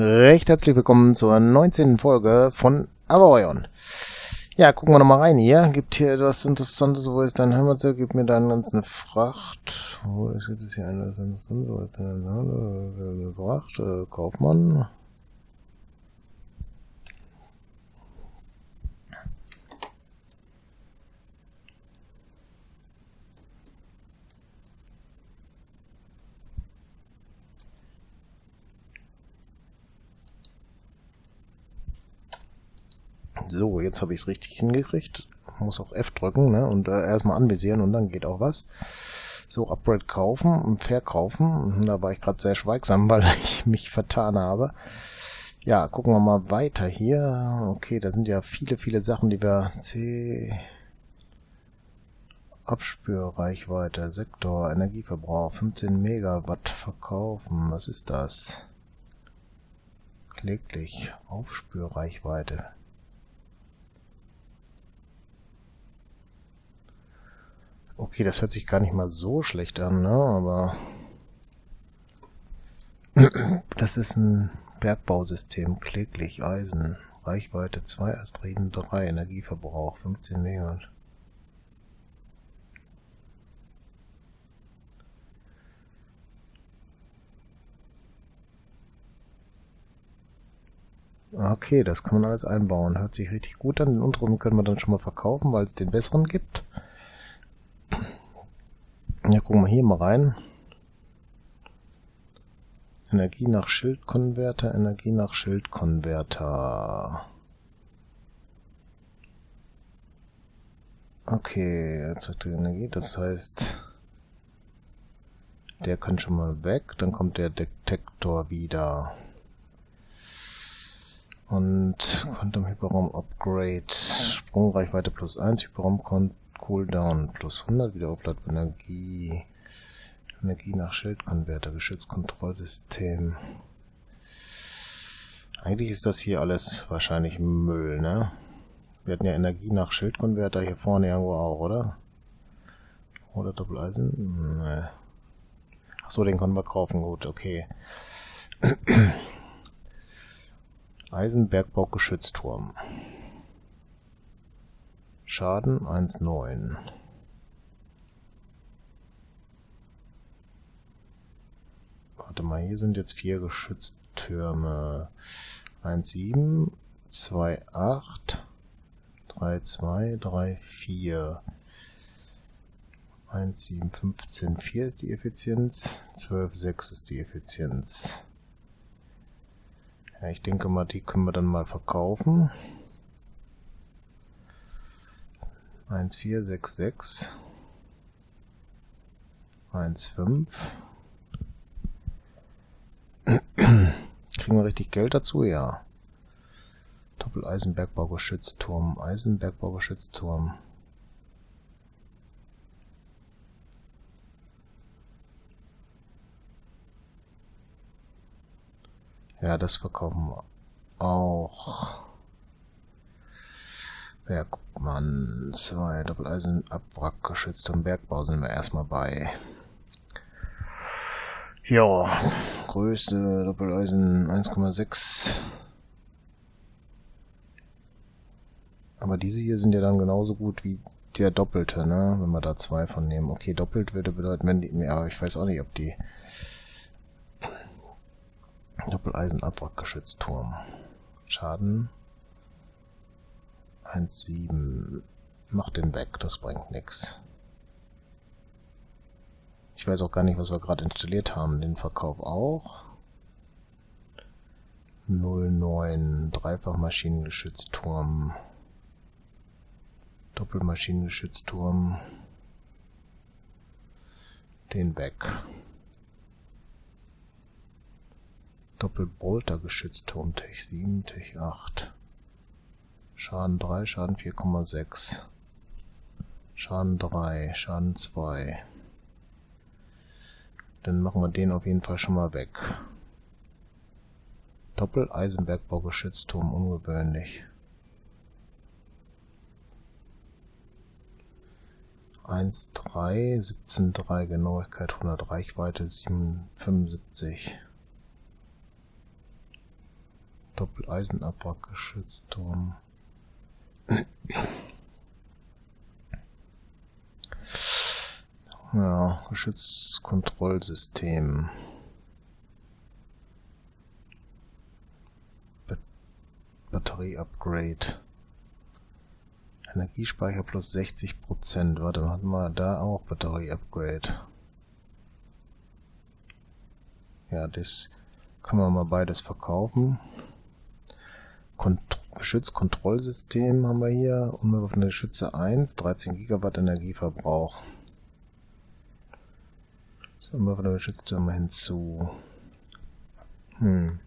Recht herzlich willkommen zur 19. Folge von Avorion. Ja, gucken wir nochmal rein hier. Gibt hier etwas Interessantes. Wo ist dein Heimatzeug? Gib mir deinen ganzen Fracht. Wo ist gibt es hier etwas Interessantes? Wo ist deine Fracht? Äh, Kaufmann. So, jetzt habe ich es richtig hingekriegt. Muss auch F drücken, ne? Und äh, erstmal anvisieren und dann geht auch was. So, Upgrade kaufen und verkaufen. Da war ich gerade sehr schweigsam, weil ich mich vertan habe. Ja, gucken wir mal weiter hier. Okay, da sind ja viele, viele Sachen, die wir... C... Abspürreichweite, Sektor, Energieverbrauch, 15 Megawatt verkaufen. Was ist das? Kläglich, Aufspürreichweite. Okay, das hört sich gar nicht mal so schlecht an, ne? Aber das ist ein Bergbausystem, kläglich, Eisen, Reichweite 2, Astriden 3, Energieverbrauch 15 Megawatt. Okay, das kann man alles einbauen. Hört sich richtig gut an. Den unteren können wir dann schon mal verkaufen, weil es den besseren gibt. Ja, gucken wir hier mal rein. Energie nach Schildkonverter, Energie nach Schildkonverter. Okay, erzeugte Energie, das heißt, der kann schon mal weg, dann kommt der Detektor wieder. Und Quantum Hyperraum Upgrade, Sprungreichweite plus 1, Hyperraum Cooldown plus 100, Wiederaufladung Energie, Energie nach Schildkonverter, Geschützkontrollsystem. Eigentlich ist das hier alles wahrscheinlich Müll, ne? Wir hatten ja Energie nach Schildkonverter hier vorne irgendwo auch, oder? Oder Doppeleisen? Ne. Achso, den konnten wir kaufen, gut, okay. Eisenbergbau-Geschützturm. Schaden 1,9. Warte mal, hier sind jetzt vier Geschütztürme. 1,7, 2,8, 3,2, 3,4. 1,7, 15, 4 ist die Effizienz. 12, 6 ist die Effizienz. Ja, ich denke mal, die können wir dann mal verkaufen. 1466 15 Kriegen wir richtig Geld dazu? Ja. Doppel-Eisenbergbaugeschützturm. Eisenbergbaugeschützturm. Ja, das verkaufen wir auch. Bergmann 2, Doppeleisen, Abwrack, geschütztem Bergbau sind wir erstmal bei. Ja, Größe Doppeleisen 1,6. Aber diese hier sind ja dann genauso gut wie der Doppelte, ne? Wenn wir da zwei von nehmen. Okay, doppelt würde bedeuten, wenn die, ja, ich weiß auch nicht, ob die Doppeleisen Abwrackgeschützturm. Schaden 1,7. Mach den weg, das bringt nichts. Ich weiß auch gar nicht, was wir gerade installiert haben. Den Verkauf auch. 09 Dreifachmaschinengeschützturm. Doppelmaschinengeschützturm. Den weg. Doppelboltergeschützturm Tech 7, Tech 8. Schaden 3, Schaden 4,6. Schaden 3, Schaden 2. Dann machen wir den auf jeden Fall schon mal weg. Doppel-Eisenbergbaugeschützturm, ungewöhnlich. 1,3, 17,3 Genauigkeit, 100 Reichweite, 7, 75. Doppeleisenabwrackgeschützturm. Ja, Geschützkontrollsystem. Batterie-Upgrade. Energiespeicher plus 60%. Warte, hatten wir da auch Batterie-Upgrade. Ja, das können wir mal beides verkaufen. Kont Geschützkontrollsystem haben wir hier. Unbewaffnete Geschütze 1, 13 GB Energieverbrauch. Unbewaffnete Geschütze haben wir hinzu. Hm.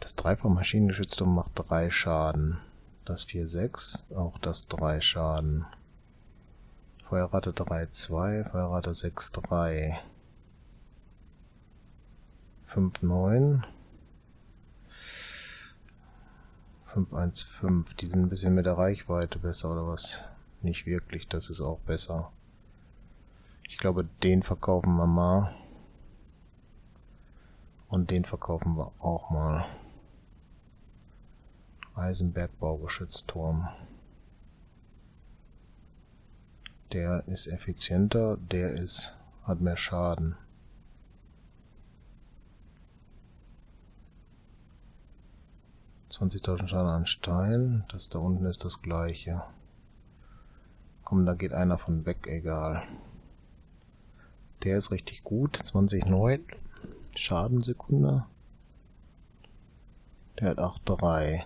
Das Dreifach Maschinengeschützte macht 3 Schaden. Das 4, 6, auch das 3 Schaden. Feuerrate 3, 2, Feuerrate 6, 3. 5, 9. 5, 1, 5. Die sind ein bisschen mit der Reichweite besser, oder was? Nicht wirklich, das ist auch besser. Ich glaube, den verkaufen wir mal. Und den verkaufen wir auch mal. Eisenbergbaugeschützturm. Der ist effizienter, der ist hat mehr Schaden. Zwanzigtausend Schaden an Stein, das da unten ist das gleiche. Komm, da geht einer von weg, egal. Der ist richtig gut, 20,9 Schadensekunde. Der hat 8,3.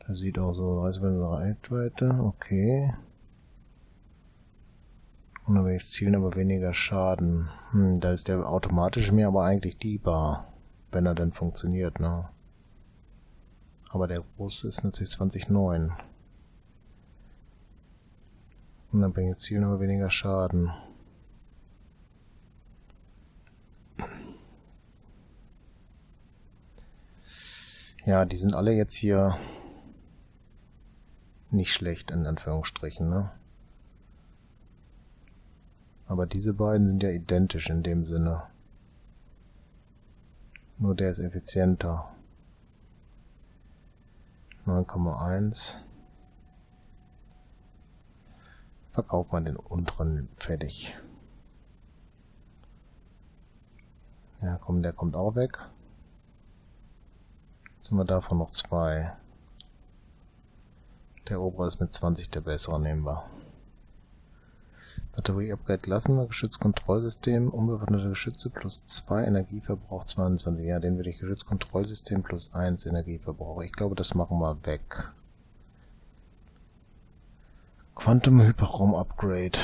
Das sieht auch so aus, wenn Reichweite. Okay. Unabhängiges Zielen, aber weniger Schaden. Hm, da ist der automatisch mir aber eigentlich lieber. Wenn er denn funktioniert, ne? Aber der große ist natürlich 20,9. Unabhängiges Zielen, aber weniger Schaden. Ja, die sind alle jetzt hier nicht schlecht, in Anführungsstrichen, ne? Aber diese beiden sind ja identisch in dem Sinne. Nur der ist effizienter. 9,1. Verkauft man den unteren fertig. Ja, komm, der kommt auch weg. Jetzt haben wir davon noch zwei. Der obere ist mit 20 der bessere, nehmen wir. Batterie-Upgrade lassen wir, Geschützkontrollsystem, unbewaffnete Geschütze plus 2, Energieverbrauch 22. Ja, den würde ich Geschützkontrollsystem plus 1 Energieverbrauch. Ich glaube, das machen wir weg. Quantum Hyperraum Upgrade.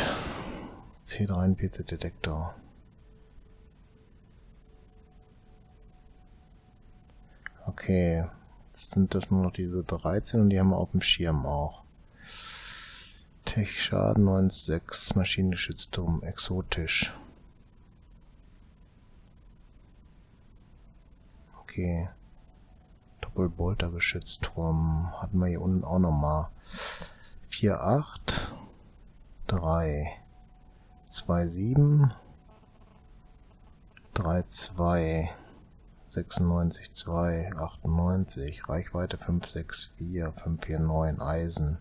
C3 PC Detektor. Okay, Jetzt sind das nur noch diese 13 und die haben wir auf dem Schirm auch. Tech Schaden 9,6, Maschinengeschützturm, exotisch. Okay. Doppelbolter Geschützturm. Hatten wir hier unten auch nochmal. 4, 8, 3, 2, 7, 3, 2, 96, 2, 98, Reichweite 564, 549, Eisen,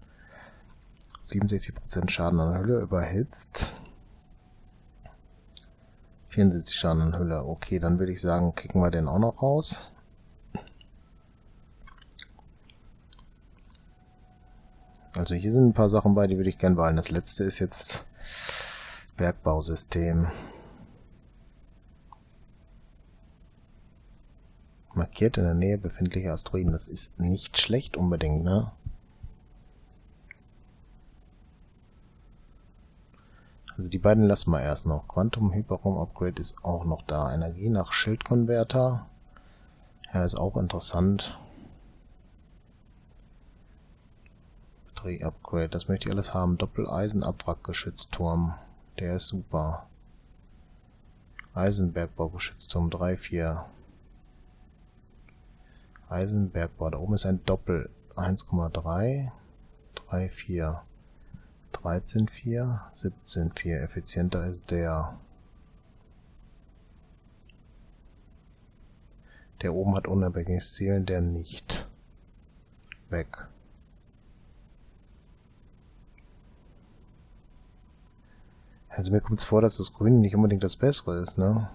67% Schaden an Hülle, überhitzt, 74 Schaden an Hülle. Okay, dann würde ich sagen, kicken wir den auch noch raus. Also hier sind ein paar Sachen bei, die würde ich gerne behalten. Das letzte ist jetzt Bergbausystem. Markiert in der Nähe befindliche Asteroiden. Das ist nicht schlecht unbedingt, ne? Also die beiden lassen wir erst noch. Quantum Hyperraum Upgrade ist auch noch da. Energie nach Schildkonverter. Ja, ist auch interessant. Batterie Upgrade, das möchte ich alles haben. Doppeleisen-Abwrackgeschützturm. Der ist super. Eisenbergbaugeschützturm 3, 4. Eisenbergbau. Da oben ist ein Doppel 1,3, 3, 4. 13,4, 17,4. Effizienter ist der. Der oben hat unabhängiges Zielen, der nicht. Weg. Also mir kommt es vor, dass das Grün nicht unbedingt das Bessere ist, ne?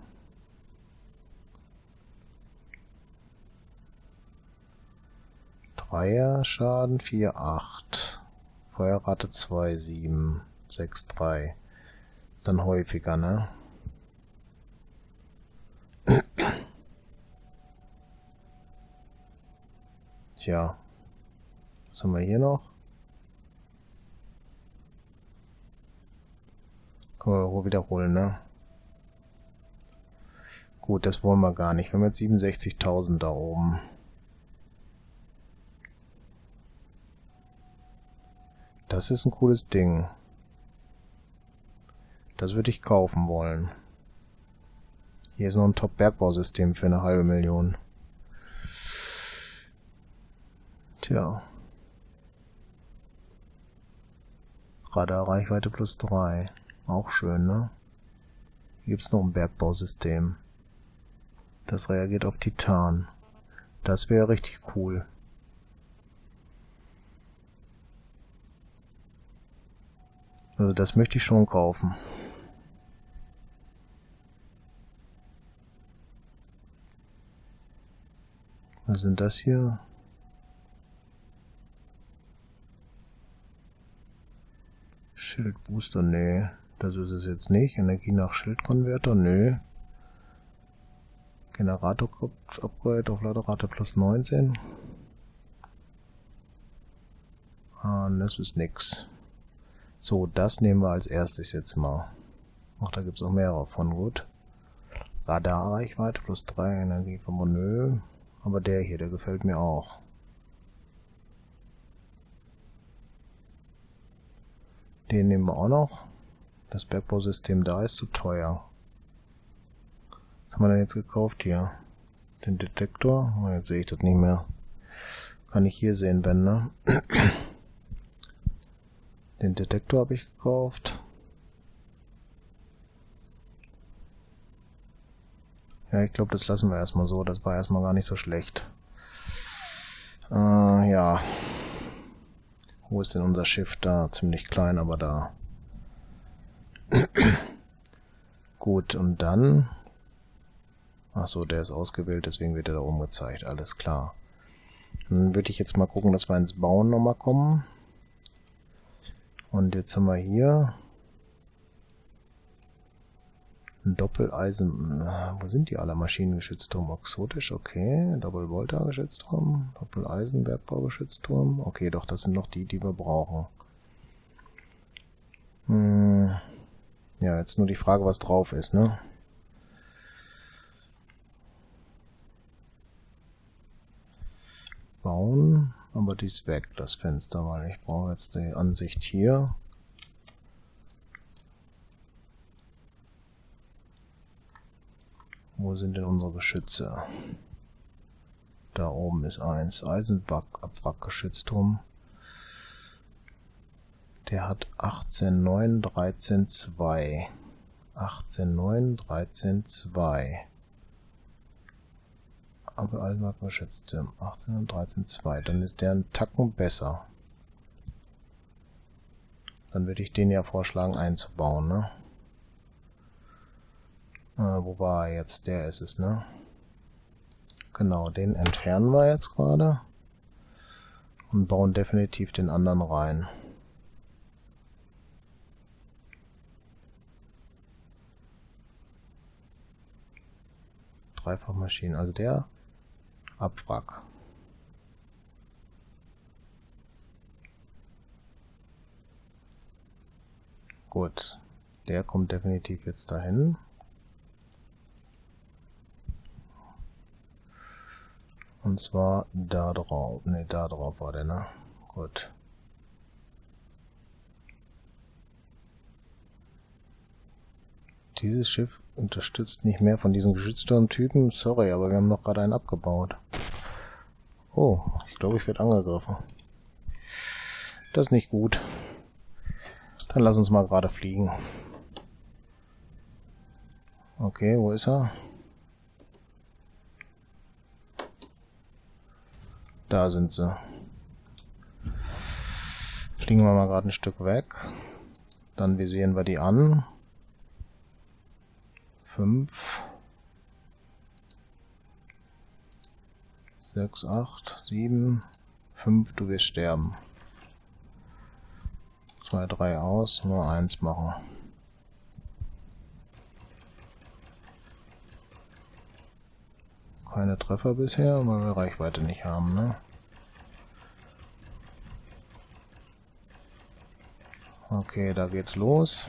Dreier Schaden 4, 8. Feuerrate 2, 7, 6, 3. Ist dann häufiger, ne? Tja. Was haben wir hier noch? Können wir wiederholen, ne? Gut, das wollen wir gar nicht. Wir haben jetzt 67.000 da oben. Das ist ein cooles Ding. Das würde ich kaufen wollen. Hier ist noch ein Top-Bergbausystem für eine halbe Million. Tja. Radarreichweite plus 3. Auch schön, ne? Hier gibt's noch ein Bergbausystem. Das reagiert auf Titan. Das wäre richtig cool. Also das möchte ich schon kaufen. Was sind das hier? Schildbooster, nee. Das ist es jetzt nicht. Energie nach Schildkonverter, nö. Generator-Upgrade auf Laderate plus 19. Ah, das ist nix. So, das nehmen wir als erstes jetzt mal. Ach, da gibt's auch mehrere von, gut. Radarreichweite plus 3 Energie von nö. Aber der hier, der gefällt mir auch. Den nehmen wir auch noch. Das Bergbausystem da ist zu teuer. Was haben wir denn jetzt gekauft hier? Den Detektor? Oh, jetzt sehe ich das nicht mehr. Kann ich hier sehen, wenn, ne? Den Detektor habe ich gekauft. Ja, ich glaube, das lassen wir erstmal so. Das war erstmal gar nicht so schlecht. Äh, ja. Wo ist denn unser Schiff? Da, ziemlich klein, aber da. Gut, und dann... Ach so, der ist ausgewählt, deswegen wird er da oben gezeigt. Alles klar. Dann würde ich jetzt mal gucken, dass wir ins Bauen nochmal kommen. Und jetzt haben wir hier ein Doppeleisen. Wo sind die alle? Maschinengeschützturm Oxotisch, okay. Doppelvolta-Geschützturm. Doppel-Eisenbergbau-Geschützturm. Okay, doch, das sind noch die, die wir brauchen. Hm. Ja, jetzt nur die Frage, was drauf ist, ne? Bauen, aber die ist weg, das Fenster, weil ich brauche jetzt die Ansicht hier. Wo sind denn unsere Geschütze? Da oben ist eins. Eisenback-Abwrackgeschützturm. Der hat 18,9, 13,2. 18,9, 13,2. Aber Eisenbahn geschätzt 18 und 13,2. Dann ist der ein Tacken besser. Dann würde ich den ja vorschlagen einzubauen, ne? Äh, wo war er jetzt? Der ist es, ne? Genau, den entfernen wir jetzt gerade. Und bauen definitiv den anderen rein. Dreifachmaschinen. Also der Abwrack. Gut. Der kommt definitiv jetzt dahin. Und zwar da drauf. Ne, da drauf war der, ne? Gut. Dieses Schiff unterstützt nicht mehr von diesen Geschützturmtypen. Sorry, aber wir haben noch gerade einen abgebaut. Oh, ich glaube, ich werde angegriffen. Das ist nicht gut. Dann lass uns mal gerade fliegen. Okay, wo ist er? Da sind sie. Fliegen wir mal gerade ein Stück weg. Dann visieren wir die an. Fünf. Sechs, acht, sieben, fünf, du wirst sterben. Zwei, drei aus, nur eins machen. Keine Treffer bisher, weil wir Reichweite nicht haben, ne? Okay, da geht's los.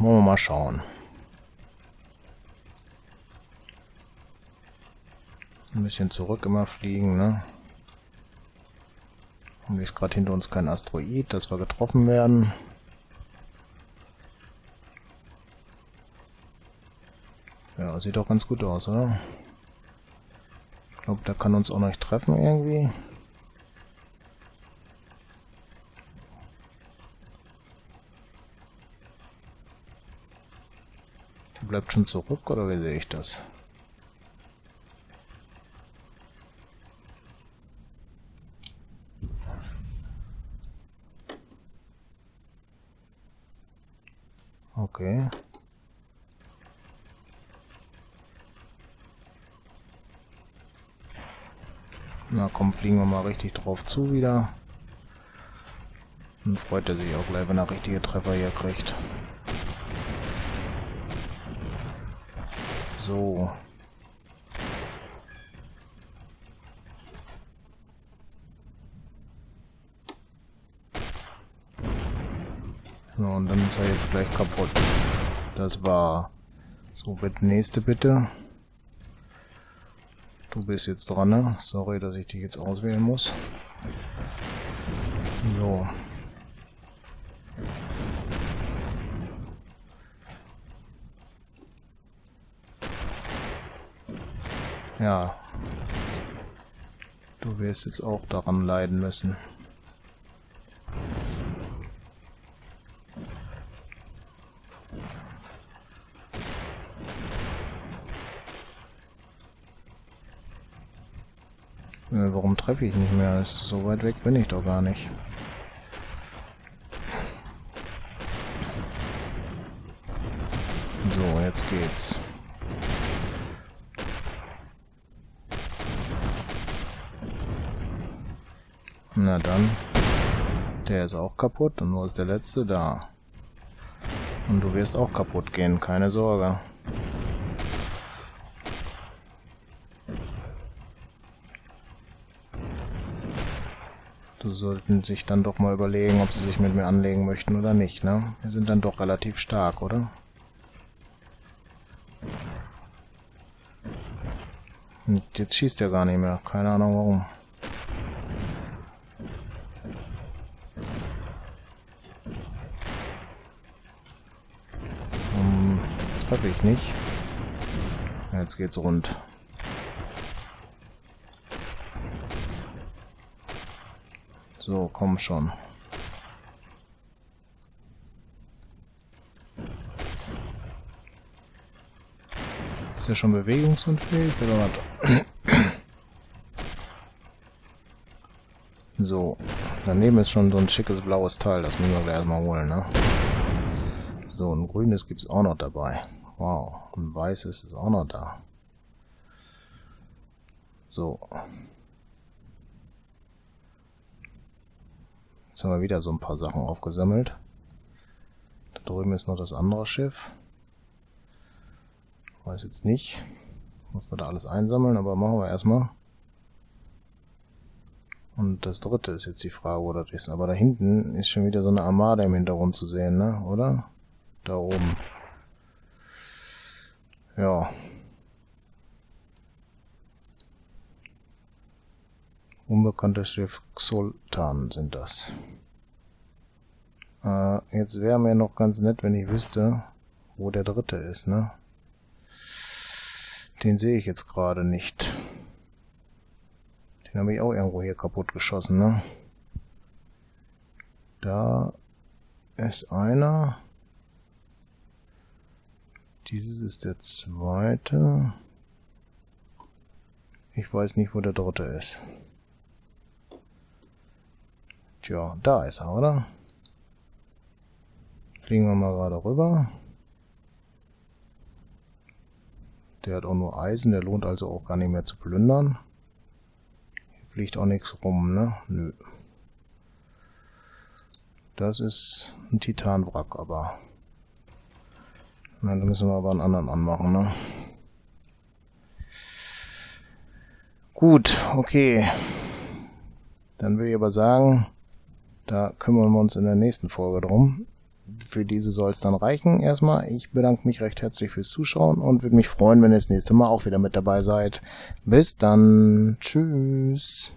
Wollen wir mal schauen. Ein bisschen zurück immer fliegen, ne? Und ist gerade hinter uns kein Asteroid, dass wir getroffen werden. Ja, sieht doch ganz gut aus, oder? Ich glaube, der kann uns auch noch nicht treffen irgendwie. Bleibt schon zurück, oder wie sehe ich das? Okay. Na komm, fliegen wir mal richtig drauf zu wieder. Dann freut er sich auch gleich, wenn er richtige Treffer hier kriegt. So. So, und dann ist er jetzt gleich kaputt. Das war... So, bitte nächste bitte. Du bist jetzt dran, ne? Sorry, dass ich dich jetzt auswählen muss. So. Ja. Du wirst jetzt auch daran leiden müssen. Äh, warum treffe ich nicht mehr? So weit weg bin ich doch gar nicht. So, jetzt geht's. Na dann. Der ist auch kaputt und wo ist der letzte? Da. Und du wirst auch kaputt gehen, keine Sorge. Du sollten sich dann doch mal überlegen, ob sie sich mit mir anlegen möchten oder nicht, ne? Wir sind dann doch relativ stark, oder? Und jetzt schießt er gar nicht mehr. Keine Ahnung warum. Treffe ich nicht. Jetzt geht's rund. So, komm schon. Ist er schon bewegungsunfähig oder was? So, daneben ist schon so ein schickes blaues Teil, das müssen wir erstmal holen, ne? So, ein grünes gibt's auch noch dabei. Wow, und weißes ist auch noch da. So. Jetzt haben wir wieder so ein paar Sachen aufgesammelt. Da drüben ist noch das andere Schiff. Weiß jetzt nicht. Muss man da alles einsammeln, aber machen wir erstmal. Und das dritte ist jetzt die Frage, wo das ist. Aber da hinten ist schon wieder so eine Armada im Hintergrund zu sehen, ne? Oder? Da oben. Ja. Unbekannte Schiff Xultan sind das. Äh, jetzt wäre mir noch ganz nett, wenn ich wüsste, wo der dritte ist, ne? Den sehe ich jetzt gerade nicht. Den habe ich auch irgendwo hier kaputt geschossen, ne? Da ist einer. Dieses ist der zweite. Ich weiß nicht, wo der dritte ist. Tja, da ist er, oder? Fliegen wir mal gerade rüber. Der hat auch nur Eisen, der lohnt also auch gar nicht mehr zu plündern. Hier fliegt auch nichts rum, ne? Nö. Das ist ein Titanwrack, aber... Na, dann müssen wir aber einen anderen anmachen, ne? Gut, okay. Dann will ich aber sagen, da kümmern wir uns in der nächsten Folge drum. Für diese soll es dann reichen erstmal. Ich bedanke mich recht herzlich fürs Zuschauen und würde mich freuen, wenn ihr das nächste Mal auch wieder mit dabei seid. Bis dann. Tschüss.